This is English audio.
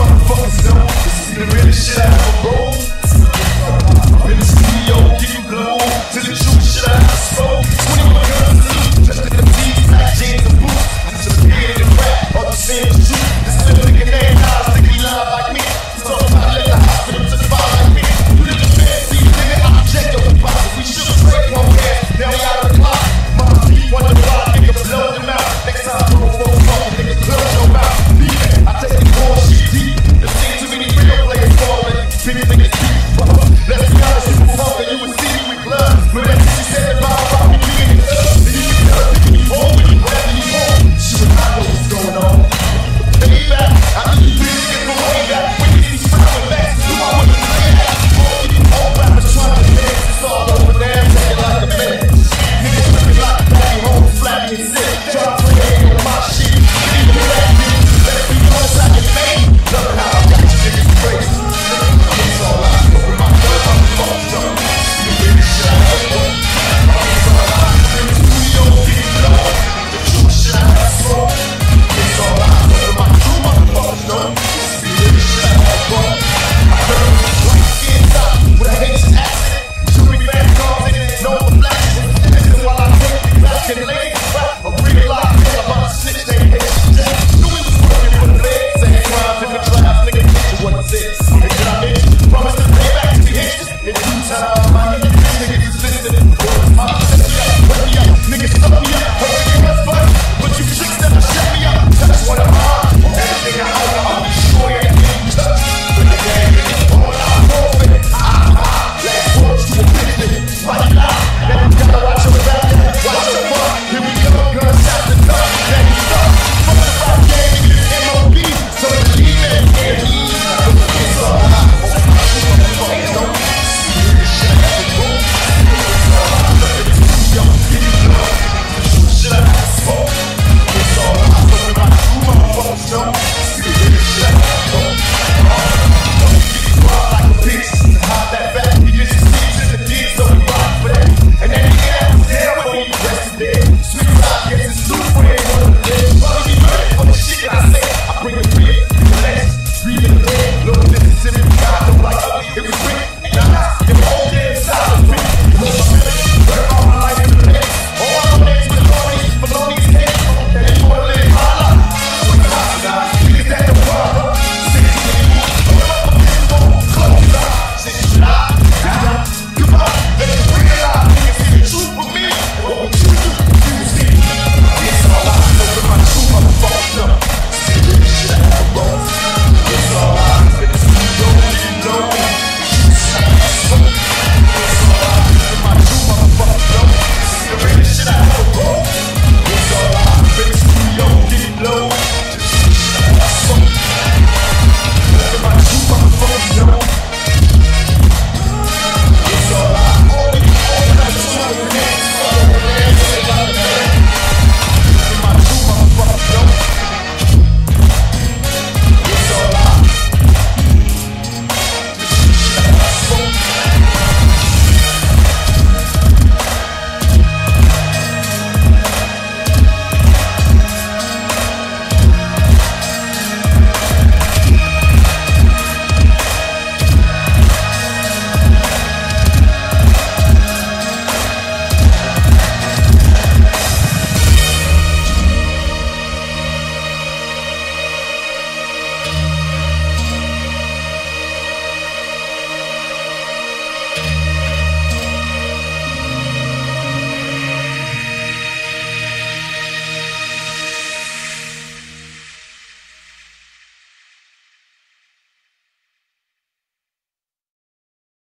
motherfuckers know this is the realest shit I ever rolled. In the studio, getting blown to the truth shit I ever spoke.